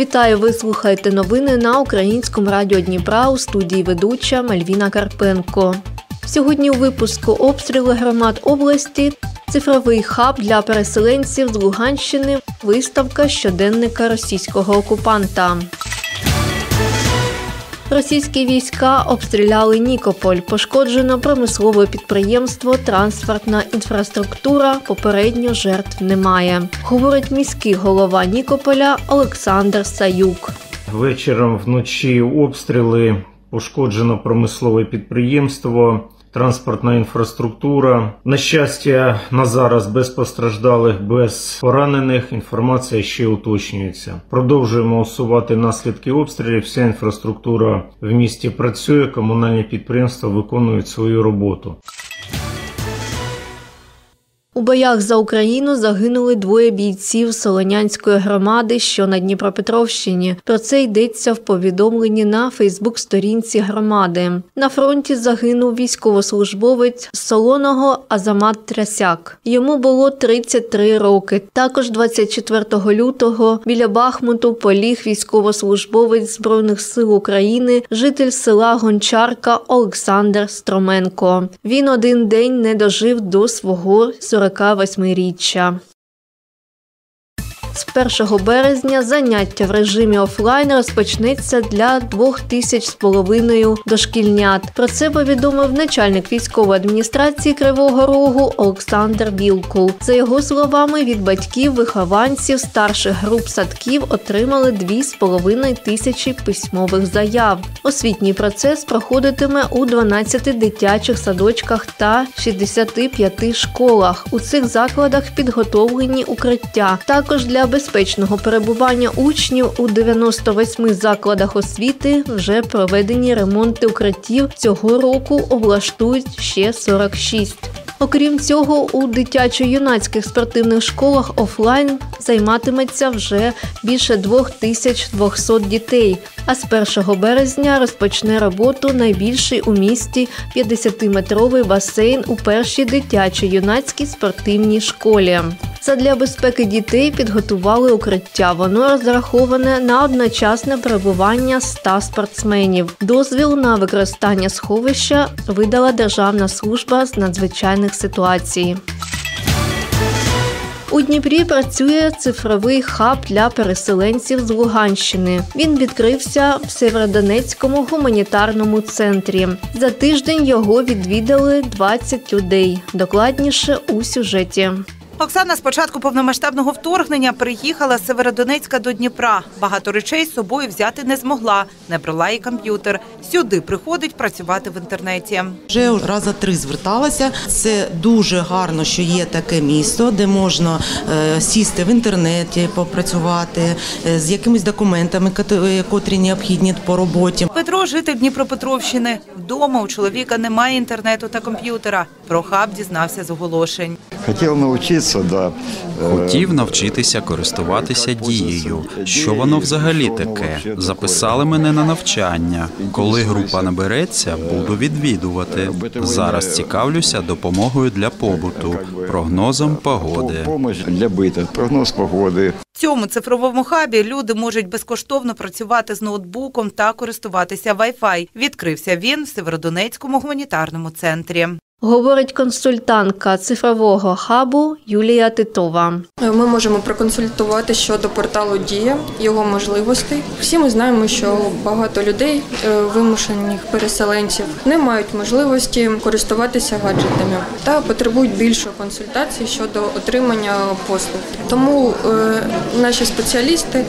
Вітаю! Ви слухаєте новини на українському радіо Дніпра у студії ведуча Мальвіна Карпенко. Сьогодні у випуску обстріли громад області, цифровий хаб для переселенців з Луганщини, виставка щоденника російського окупанта. Російські війська обстріляли Нікополь. Пошкоджено промислове підприємство, транспортна інфраструктура. Попередньо жертв немає. Говорить міський голова Нікополя Олександр Саюк. Вечором вночі обстріли пошкоджено промислове підприємство транспортна інфраструктура. На щастя, на зараз без постраждалих, без поранених. Інформація ще уточнюється. Продовжуємо усувати наслідки обстрілів. Вся інфраструктура в місті працює. Комунальні підприємства виконують свою роботу. У боях за Україну загинули двоє бійців Солонянської громади, що на Дніпропетровщині. Про це йдеться в повідомленні на Фейсбук-сторінці громади. На фронті загинув військовослужбовець Солоного Азамат Трясяк. Йому було 33 роки. Також 24 лютого біля Бахмуту поліг військовослужбовець Збройних сил України, житель села Гончарка Олександр Строменко. Він один день не дожив до свого 48-річчя. З 1 березня заняття в режимі офлайн розпочнеться для двох тисяч з половиною дошкільнят. Про це повідомив начальник військової адміністрації Кривого Рогу Олександр Білкул. За його словами, від батьків вихованців старших груп садків отримали дві з половиною тисячі письмових заяв. Освітній процес проходитиме у 12 дитячих садочках та 65 школах. У цих закладах підготовлені укриття. Також для безпечного перебування учнів у 98 закладах освіти вже проведені ремонти укриттів. Цього року облаштують ще 46. Окрім цього, у дитячо-юнацьких спортивних школах офлайн займатиметься вже більше 2200 дітей. А з 1 березня розпочне роботу найбільший у місті 50-метровий басейн у першій дитячо-юнацькій спортивній школі. Задля безпеки дітей підготували укриття. Воно розраховане на одночасне перебування 100 спортсменів. Дозвіл на використання сховища видала Державна служба з надзвичайних ситуацій. У Дніпрі працює цифровий хаб для переселенців з Луганщини. Він відкрився в Северодонецькому гуманітарному центрі. За тиждень його відвідали 20 людей. Докладніше у сюжеті. Оксана з початку повномасштабного вторгнення приїхала з Северодонецька до Дніпра. Багато речей з собою взяти не змогла. Не брала і комп'ютер. Сюди приходить працювати в інтернеті. Вже раза три зверталася. Це дуже гарно, що є таке місто, де можна е, сісти в інтернеті, попрацювати е, з якимись документами, кот- котрі необхідні по роботі. Петро житель Дніпропетровщини. Вдома у чоловіка немає інтернету та комп'ютера. Про хаб дізнався з оголошень. Хотел научиться, да. Э, Хотів навчитися користуватися дією. Що воно взагалі таке? Записали мене на навчання. Коли група набереться, буду відвідувати. Зараз цікавлюся допомогою для побуту, прогнозом погоди. Помощь для быта, прогноз погоды. В цьому цифровому хабі люди можуть безкоштовно працювати з ноутбуком та користуватися Wi-Fi. Відкрився він в Северодонецькому гуманітарному центрі. Говорить консультантка цифрового хабу Юлія Титова. Ми можемо проконсультувати щодо порталу Дія, його можливостей. Всі ми знаємо, що багато людей, е, вимушених переселенців, не мають можливості користуватися гаджетами та потребують більшої консультації щодо отримання послуг. Тому е, наші спеціалісти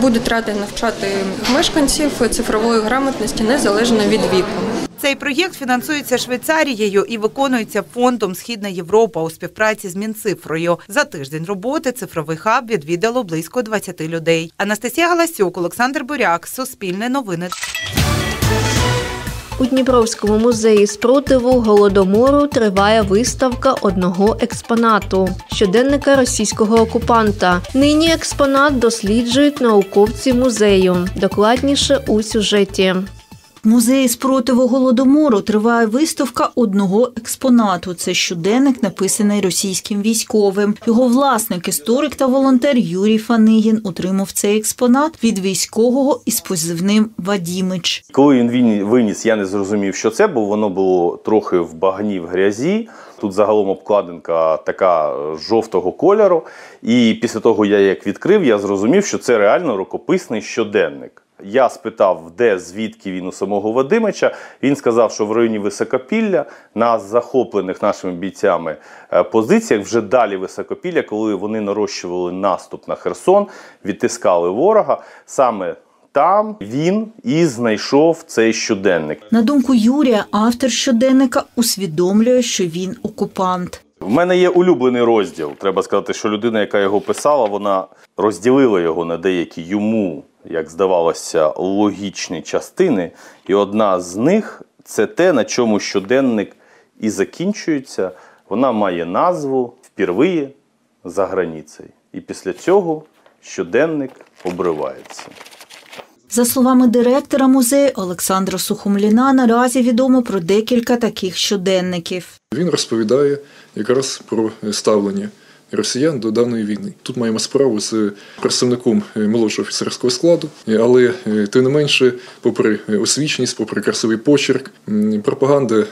будуть раді навчати мешканців цифрової грамотності незалежно від віку. Цей проєкт фінансується Швейцарією і виконується фондом Східна Європа у співпраці з Мінцифрою. За тиждень роботи цифровий хаб відвідало близько 20 людей. Анастасія Галасюк, Олександр Буряк, Суспільне новини. У Дніпровському музеї спротиву голодомору триває виставка одного експонату щоденника російського окупанта. Нині експонат досліджують науковці музею. Докладніше у сюжеті. В музеї спротиву голодомору триває виставка одного експонату. Це щоденник, написаний російським військовим. Його власник, історик та волонтер Юрій Фанигін утримав цей експонат від військового із позивним Вадімич. Коли він він виніс, я не зрозумів, що це, бо воно було трохи в багні в грязі. Тут загалом обкладинка така е, жовтого кольору. І після того, я як відкрив, я зрозумів, що це реально рукописний щоденник. Я спитав, де звідки він у самого Вадимича. Він сказав, що в районі Високопілля на захоплених нашими бійцями е, позиціях вже далі Високопілля, коли вони нарощували наступ на Херсон, відтискали ворога. Саме там він і знайшов цей щоденник. На думку Юрія, автор щоденника усвідомлює, що він окупант. В мене є улюблений розділ. Треба сказати, що людина, яка його писала, вона розділила його на деякі йому, як здавалося, логічні частини. І одна з них це те, на чому щоденник і закінчується. Вона має назву «Впервиє за границею. І після цього щоденник обривається. За словами директора музею Олександра Сухомліна, наразі відомо про декілька таких щоденників. Він розповідає якраз про ставлення росіян до даної війни. Тут маємо справу з представником молодшого офіцерського складу, але е, тим не менше, попри освічність, попри красивий почерк, пропаганда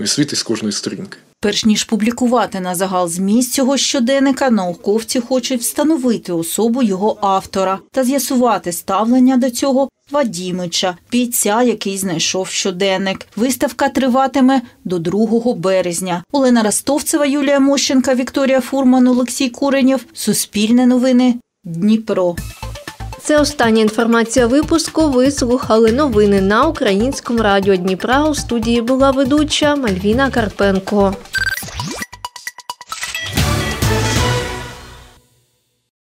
е, світить з кожної сторінки. Перш ніж публікувати на загал зміст цього щоденника, науковці хочуть встановити особу його автора та з'ясувати ставлення до цього Вадімича, бійця, який знайшов щоденник. Виставка триватиме до 2 березня. Олена Ростовцева, Юлія Мощенка, Вікторія Фурман, Олексій Куренєв. Суспільне новини. Дніпро. Це остання інформація випуску. Ви слухали новини на українському радіо Дніпра. У студії була ведуча Мальвіна Карпенко.